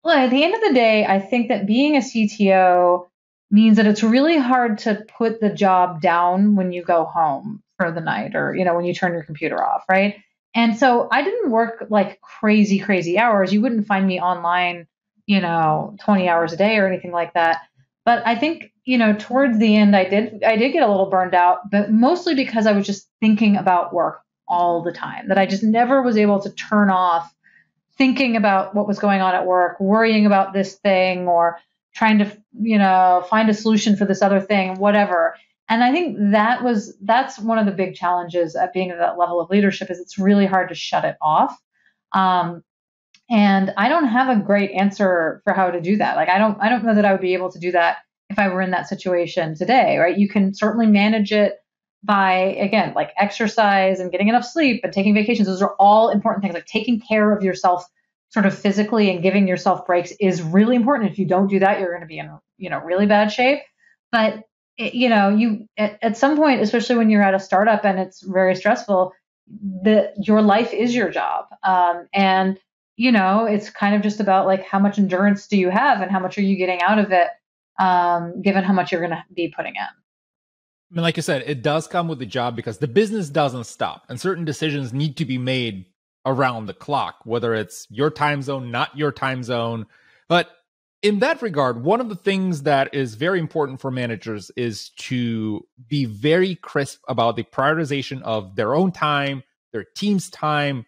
well, at the end of the day, I think that being a CTO means that it's really hard to put the job down when you go home for the night or, you know, when you turn your computer off, right? And so I didn't work like crazy, crazy hours. You wouldn't find me online, you know, 20 hours a day or anything like that. But I think, you know, towards the end I did I did get a little burned out, but mostly because I was just thinking about work all the time. That I just never was able to turn off thinking about what was going on at work, worrying about this thing or trying to, you know, find a solution for this other thing, whatever. And I think that was that's one of the big challenges at being at that level of leadership is it's really hard to shut it off. Um, and I don't have a great answer for how to do that. Like I don't I don't know that I would be able to do that if I were in that situation today, right? You can certainly manage it by again like exercise and getting enough sleep and taking vacations. Those are all important things. Like taking care of yourself sort of physically and giving yourself breaks is really important. If you don't do that you're going to be in you know really bad shape. But it, you know you at, at some point especially when you're at a startup and it's very stressful that your life is your job. Um, and you know it's kind of just about like how much endurance do you have and how much are you getting out of it um, given how much you're going to be putting in I mean, like you said, it does come with the job because the business doesn't stop and certain decisions need to be made around the clock, whether it's your time zone, not your time zone. But in that regard, one of the things that is very important for managers is to be very crisp about the prioritization of their own time, their team's time.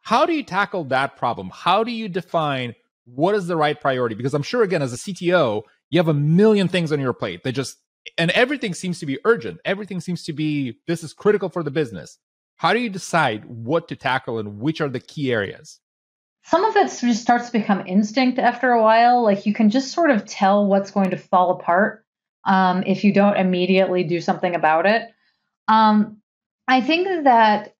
How do you tackle that problem? How do you define what is the right priority? Because I'm sure, again, as a CTO, you have a million things on your plate that just, and everything seems to be urgent. Everything seems to be, this is critical for the business. How do you decide what to tackle and which are the key areas? some of it just starts to become instinct after a while. Like you can just sort of tell what's going to fall apart um, if you don't immediately do something about it. Um, I think that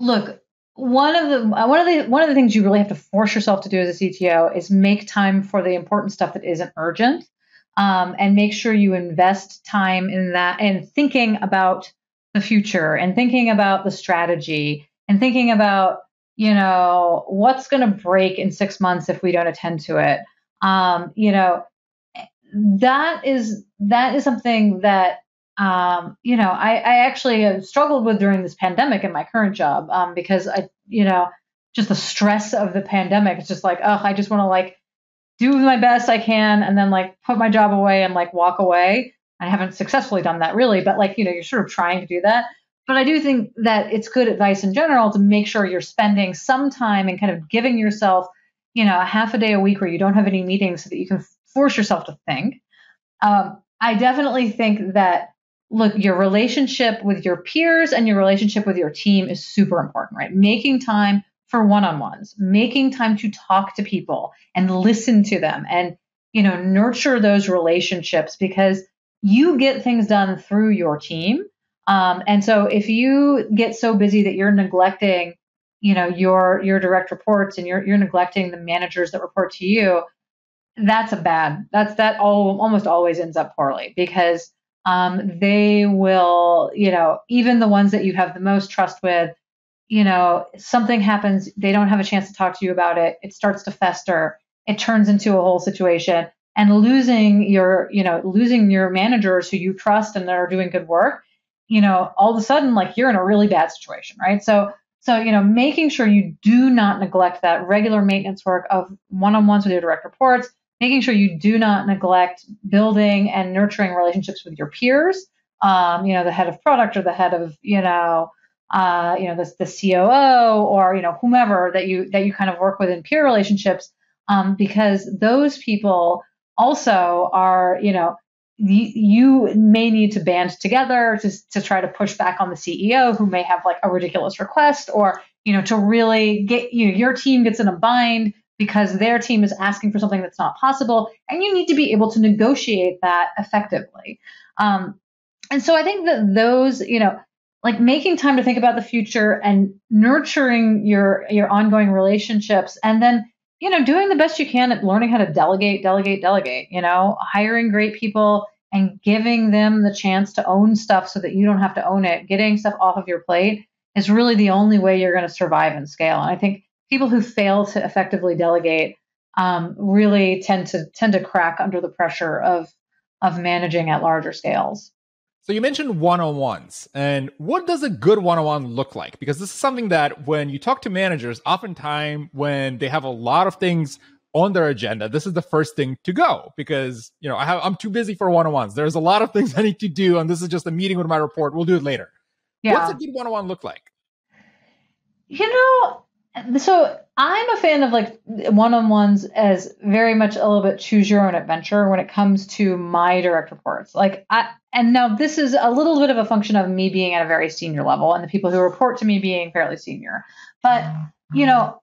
look, one of the one of the one of the things you really have to force yourself to do as a CTO is make time for the important stuff that isn't urgent, um, and make sure you invest time in that and thinking about the future and thinking about the strategy and thinking about you know, what's going to break in six months if we don't attend to it? Um, you know, that is that is something that um, you know I, I actually struggled with during this pandemic in my current job um, because I you know just the stress of the pandemic. It's just like oh I just want to like do my best I can and then like put my job away and like walk away. I haven't successfully done that really, but like you know you're sort of trying to do that. But I do think that it's good advice in general to make sure you're spending some time and kind of giving yourself, you know, a half a day a week where you don't have any meetings so that you can force yourself to think. Um, I definitely think that look, your relationship with your peers and your relationship with your team is super important, right? Making time for one-on-ones, making time to talk to people and listen to them and, you know, nurture those relationships because you get things done through your team um, and so if you get so busy that you're neglecting, you know, your your direct reports and you're you're neglecting the managers that report to you, that's a bad. That's that all almost always ends up poorly because um, they will, you know, even the ones that you have the most trust with, you know, something happens, they don't have a chance to talk to you about it. It starts to fester. It turns into a whole situation, and losing your, you know, losing your managers who you trust and that are doing good work you know, all of a sudden, like you're in a really bad situation, right? So, so, you know, making sure you do not neglect that regular maintenance work of one on ones with your direct reports, making sure you do not neglect building and nurturing relationships with your peers, um, you know, the head of product or the head of, you know, uh, you know, the, the COO or, you know, whomever that you, that you kind of work with in peer relationships, um, because those people also are, you know, you may need to band together to, to try to push back on the CEO who may have like a ridiculous request or, you know, to really get, you know, your team gets in a bind because their team is asking for something that's not possible. And you need to be able to negotiate that effectively. Um, and so I think that those, you know, like making time to think about the future and nurturing your your ongoing relationships and then you know doing the best you can at learning how to delegate delegate delegate you know hiring great people and giving them the chance to own stuff so that you don't have to own it, getting stuff off of your plate is really the only way you're going to survive and scale. And I think people who fail to effectively delegate um, really tend to tend to crack under the pressure of of managing at larger scales. So you mentioned one-on-ones, and what does a good one-on-one look like? Because this is something that when you talk to managers, oftentimes when they have a lot of things on their agenda, this is the first thing to go because you know I have I'm too busy for one-on-ones. There's a lot of things I need to do, and this is just a meeting with my report. We'll do it later. Yeah. What's a good one-on-one look like? You know, so I'm a fan of like one-on-ones as very much a little bit choose your own adventure when it comes to my direct reports. Like I and now this is a little bit of a function of me being at a very senior level and the people who report to me being fairly senior. But you know,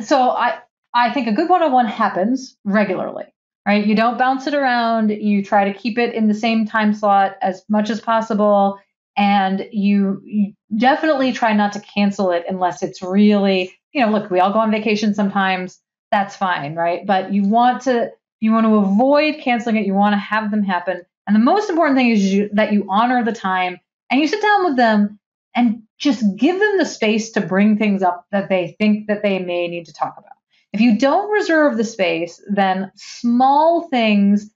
so I I think a good one on one happens regularly, right? You don't bounce it around. You try to keep it in the same time slot as much as possible. And you, you definitely try not to cancel it unless it's really, you know, look, we all go on vacation sometimes. That's fine, right? But you want to, you want to avoid canceling it. You want to have them happen. And the most important thing is you, that you honor the time and you sit down with them and just give them the space to bring things up that they think that they may need to talk about. If you don't reserve the space, then small things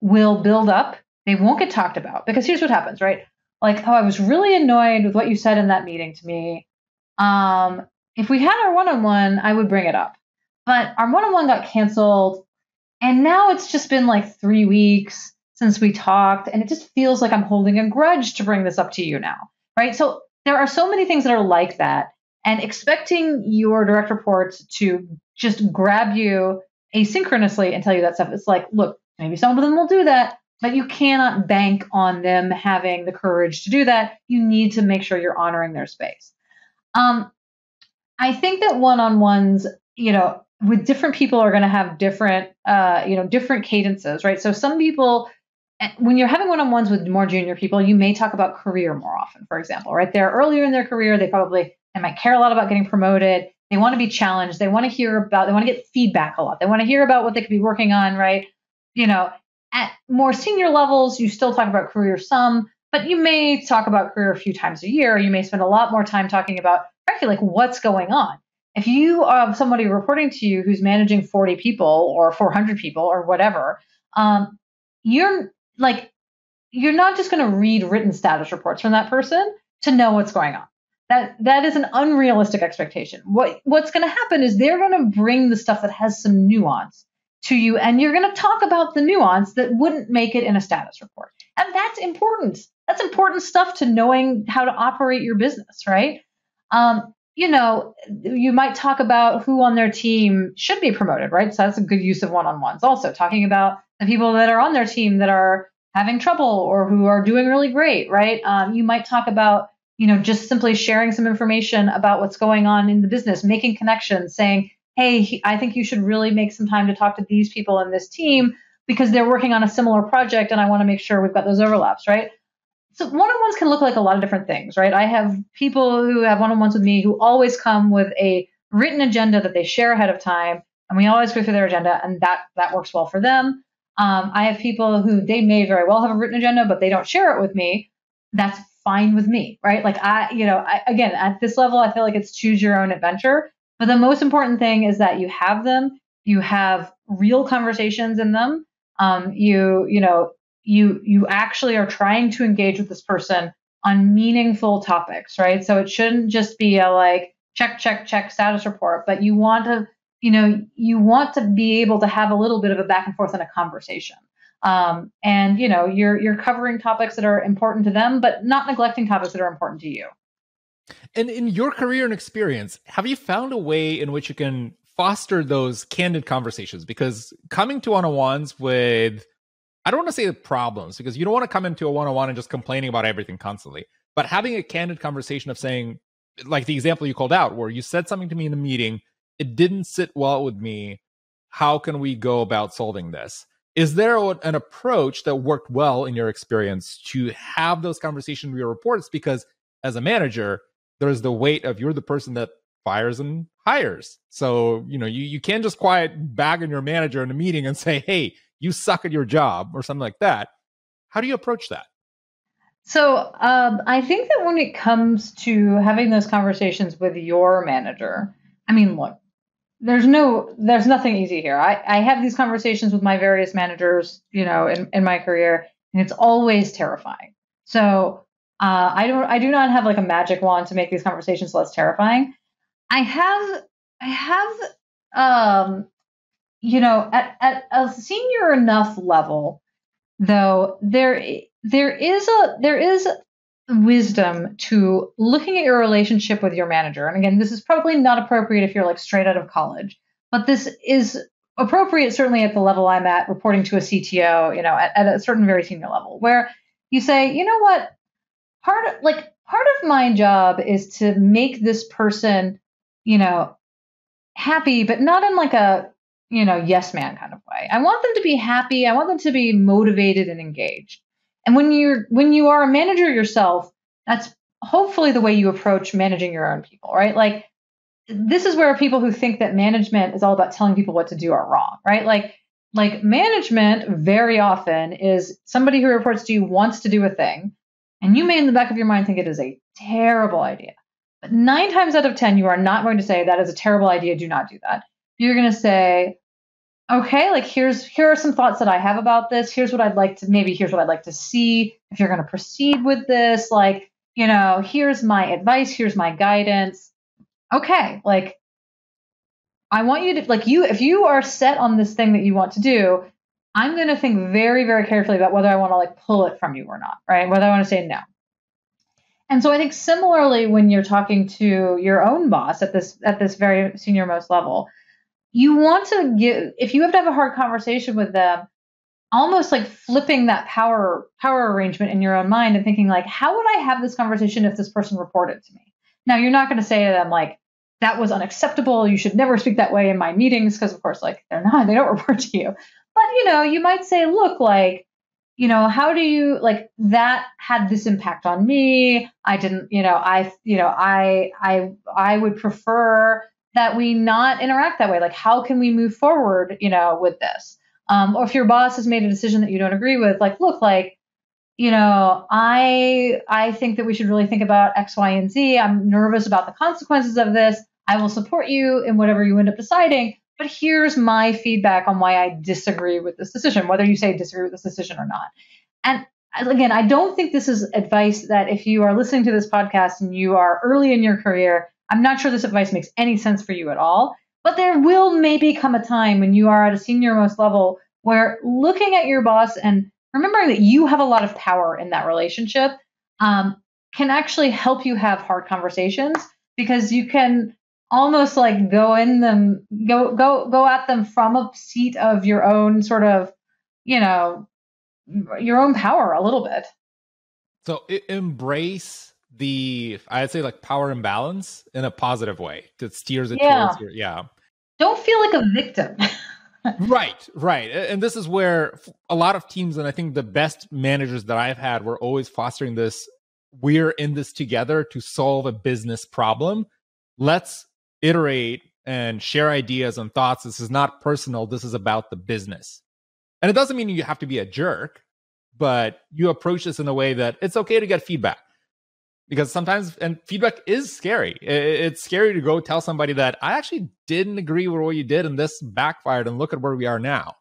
will build up. They won't get talked about because here's what happens, right? Like, oh, I was really annoyed with what you said in that meeting to me. Um, if we had our one on one, I would bring it up. But our one on one got canceled. And now it's just been like three weeks since we talked. And it just feels like I'm holding a grudge to bring this up to you now. Right. So there are so many things that are like that. And expecting your direct reports to just grab you asynchronously and tell you that stuff, it's like, look, maybe some of them will do that, but you cannot bank on them having the courage to do that. You need to make sure you're honoring their space. Um, I think that one-on-ones, you know, with different people are going to have different, uh, you know, different cadences, right? So some people, eh, when you're having one-on-ones with more junior people, you may talk about career more often. For example, right? They're earlier in their career, they probably they might care a lot about getting promoted. They want to be challenged. They want to hear about. They want to get feedback a lot. They want to hear about what they could be working on, right? You know, at more senior levels, you still talk about career some, but you may talk about career a few times a year. You may spend a lot more time talking about frankly, like what's going on. If you have somebody reporting to you who's managing 40 people or 400 people or whatever, um, you're like, you're not just going to read written status reports from that person to know what's going on. That that is an unrealistic expectation. What what's going to happen is they're going to bring the stuff that has some nuance to you, and you're going to talk about the nuance that wouldn't make it in a status report. And that's important. That's important stuff to knowing how to operate your business, right? Um, you know, you might talk about who on their team should be promoted, right? So that's a good use of one on ones. Also, talking about the people that are on their team that are having trouble or who are doing really great, right? Um, you might talk about, you know, just simply sharing some information about what's going on in the business, making connections, saying, hey, I think you should really make some time to talk to these people in this team because they're working on a similar project and I want to make sure we've got those overlaps, right? so one-on-ones can look like a lot of different things, right? I have people who have one-on-ones with me who always come with a written agenda that they share ahead of time, and we always go through their agenda, and that that works well for them. Um, I have people who they may very well have a written agenda, but they don't share it with me. That's fine with me, right? Like I, you know, I, again, at this level, I feel like it's choose your own adventure. But the most important thing is that you have them, you have real conversations in them. Um, you, you know, you you actually are trying to engage with this person on meaningful topics, right? So it shouldn't just be a like check check check status report, but you want to you know you want to be able to have a little bit of a back and forth in a conversation. Um, and you know you're you're covering topics that are important to them, but not neglecting topics that are important to you. And in your career and experience, have you found a way in which you can foster those candid conversations? Because coming to one-on-ones with I don't want to say the problems because you don't want to come into a one on one and just complaining about everything constantly. But having a candid conversation of saying, like the example you called out, where you said something to me in a meeting, it didn't sit well with me. How can we go about solving this? Is there an approach that worked well in your experience to have those conversations with your reports? Because as a manager, there's the weight of you're the person that fires and hires. So, you know, you, you can't just quiet bag on your manager in a meeting and say, hey, you suck at your job or something like that. How do you approach that? So um, I think that when it comes to having those conversations with your manager, I mean, look, there's no, there's nothing easy here. I, I have these conversations with my various managers, you know, in, in my career, and it's always terrifying. So uh, I don't, I do not have like a magic wand to make these conversations less terrifying. I have, I have um, you know, at, at a senior enough level, though, there there is a there is wisdom to looking at your relationship with your manager. And again, this is probably not appropriate if you're like straight out of college, but this is appropriate certainly at the level I'm at, reporting to a CTO, you know, at, at a certain very senior level, where you say, you know what, part of like part of my job is to make this person, you know, happy, but not in like a you know, yes man kind of way. I want them to be happy. I want them to be motivated and engaged. And when you're when you are a manager yourself, that's hopefully the way you approach managing your own people, right? Like this is where people who think that management is all about telling people what to do are wrong, right? Like like management very often is somebody who reports to you wants to do a thing, and you may in the back of your mind think it is a terrible idea. But nine times out of ten, you are not going to say that is a terrible idea. Do not do that. You're going to say, okay, like here's here are some thoughts that I have about this. Here's what I'd like to maybe here's what I'd like to see if you're going to proceed with this. Like, you know, here's my advice, here's my guidance. Okay, like I want you to like you if you are set on this thing that you want to do, I'm going to think very very carefully about whether I want to like pull it from you or not, right? Whether I want to say no. And so I think similarly when you're talking to your own boss at this at this very senior most level, you want to give if you have to have a hard conversation with them, almost like flipping that power power arrangement in your own mind and thinking like how would I have this conversation if this person reported to me? Now you're not going to say to them like that was unacceptable. You should never speak that way in my meetings because, of course, like they're not, they don't report to you. But, you know, you might say, look, like, you know, how do you like that had this impact on me? I didn't, you know, I, you know, I, I, I would prefer that we not interact that way. Like, how can we move forward, you know, with this? Um, or if your boss has made a decision that you don't agree with, like, look, like, you know, I I think that we should really think about X, Y, and Z. I'm nervous about the consequences of this. I will support you in whatever you end up deciding, but here's my feedback on why I disagree with this decision, whether you say disagree with this decision or not. And again, I don't think this is advice that if you are listening to this podcast and you are early in your career, I'm not sure this advice makes any sense for you at all. But there will maybe come a time when you are at a senior most level where looking at your boss and remembering that you have a lot of power in that relationship um, can actually help you have hard conversations because you can almost like go in them go go go at them from a seat of your own sort of you know your own power a little bit. So embrace the i'd say like power imbalance in a positive way. That steers it yeah. towards your yeah. Don't feel like a victim. Right right. And this is where a lot of teams and i think the best managers that i've had were always fostering this we're in this together to solve a business problem. Let's iterate and share ideas and thoughts. This is not personal. This is about the business. And it doesn't mean you have to be a jerk, but you approach this in a way that it's okay to get feedback. Because sometimes, and feedback is scary. It's scary to go tell somebody that I actually didn't agree with what you did and this backfired, and look at where we are now.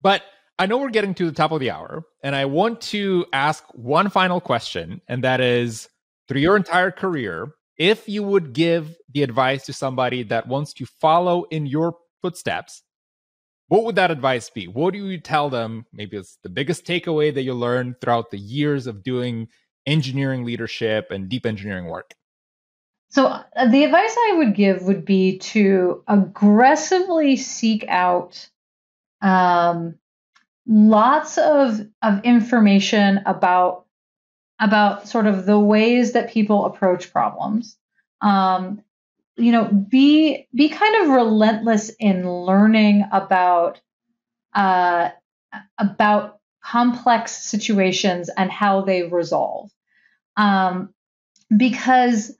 But I know we're getting to the top of the hour, and I want to ask one final question, and that is through your entire career, if you would give the advice to somebody that wants to follow in your footsteps, what would that advice be? What do you tell them? Maybe it's the biggest takeaway that you learned throughout the years of doing engineering leadership and deep engineering work. So, uh, the advice I would give would be to aggressively seek out um, lots of, of information about about sort of the ways that people approach problems. Um, you know, be be kind of relentless in learning about uh, about complex situations and how they resolve. Um, because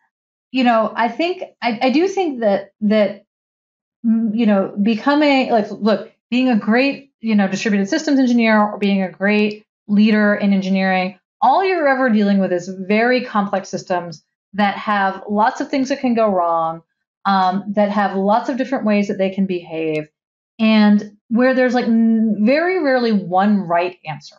you know, I think I, I do think that that mm, you know becoming like look being a great you know distributed systems engineer or being a great leader in engineering all you're ever dealing with is very complex systems that have lots of things that can go wrong, um, that have lots of different ways that they can behave, and where there's like very rarely one right answer.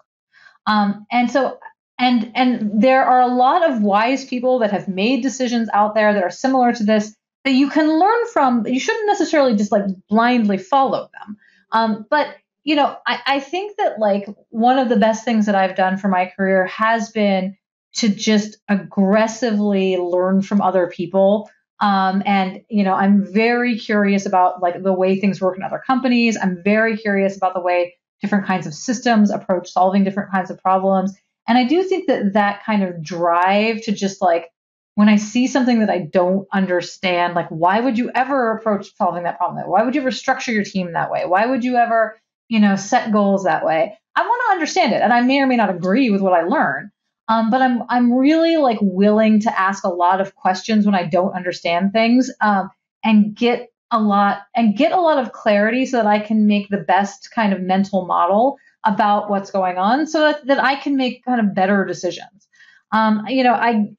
Um, and so, and and there are a lot of wise people that have made decisions out there that are similar to this that you can learn from. You shouldn't necessarily just like blindly follow them. Um, but you know, I, I think that like one of the best things that I've done for my career has been to just aggressively learn from other people. Um, and you know, I'm very curious about like the way things work in other companies. I'm very curious about the way different kinds of systems approach solving different kinds of problems. And I do think that that kind of drive to just like when I see something that I don't understand, like why would you ever approach solving that problem? Why would you ever structure your team that way? Why would you ever you know, set goals that way. I want to understand it, and I may or may not agree with what I learn. Um, but I'm I'm really like willing to ask a lot of questions when I don't understand things, um, and get a lot and get a lot of clarity so that I can make the best kind of mental model about what's going on, so that, that I can make kind of better decisions. Um, you know, I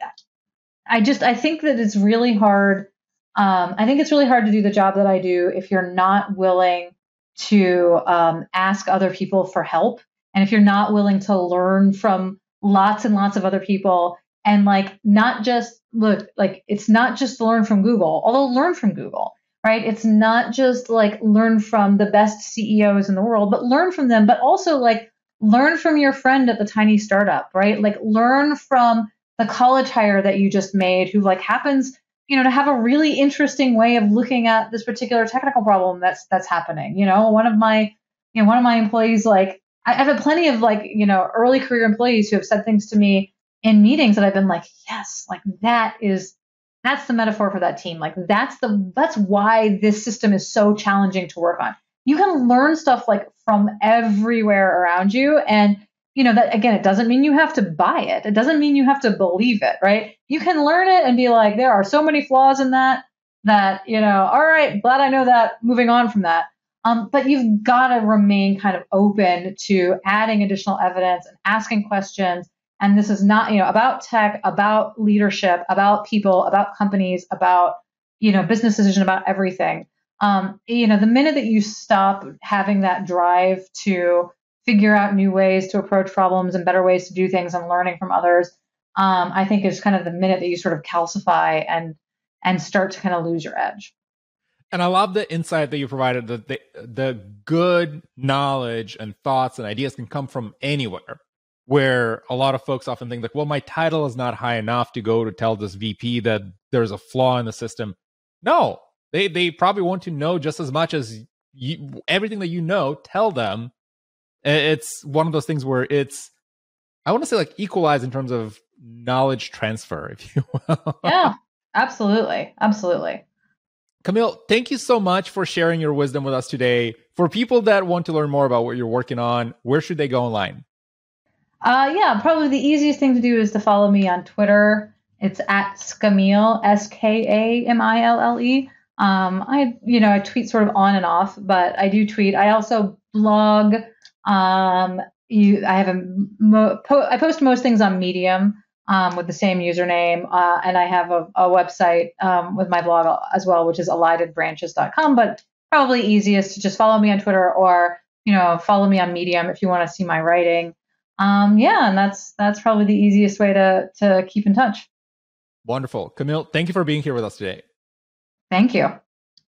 I just I think that it's really hard Um, I think it's really hard to do the job that I do if you're not willing to um, ask other people for help and if you're not willing to learn from lots and lots of other people and like not just look like it's not just learn from Google, although learn from Google, right? It's not just like learn from the best CEOs in the world, but learn from them, but also like learn from your friend at the tiny startup, right? Like learn from the college hire that you just made who like happens you know to have a really interesting way of looking at this particular technical problem that's that's happening. You know one of my you know one of my employees like i've had plenty of like you know early career employees who have said things to me in meetings that i've been like yes like that is that's the metaphor for that team. Like that's the that's why this system is so challenging to work on. You can learn stuff like from everywhere around you and you know that again it doesn't mean you have to buy it. It doesn't mean you have to believe it right? You can learn it and be like there are so many flaws in that that you know all right glad i know that moving on from that. Um, but you've got to remain kind of open to adding additional evidence and asking questions. And this is not you know about tech about leadership about people about companies about you know business decision about everything. Um, you know the minute that you stop having that drive to figure out new ways to approach problems and better ways to do things and learning from others um, i think is kind of the minute that you sort of calcify and and start to kind of lose your edge. And i love the insight that you provided that the, the good knowledge and thoughts and ideas can come from anywhere where a lot of folks often think like well my title is not high enough to go to tell this vp that there's a flaw in the system. No they they probably want to know just as much as you, everything that you know tell them it's one of those things where it's I want to say like equalize in terms of knowledge transfer, if you will. yeah, absolutely. Absolutely. Camille, thank you so much for sharing your wisdom with us today. For people that want to learn more about what you're working on, where should they go online? Uh, yeah, probably the easiest thing to do is to follow me on Twitter. It's at Skamille, S K A M I L L E. Um, I, you know, I tweet sort of on and off, but I do tweet. I also blog um, you, I have a, mo- po- I post most things on Medium um, with the same username, uh, and I have a, a website um, with my blog as well, which is elidedbranches.com. But probably easiest to just follow me on Twitter or you know follow me on Medium if you want to see my writing. Um, yeah, and that's that's probably the easiest way to to keep in touch. Wonderful, Camille. Thank you for being here with us today. Thank you.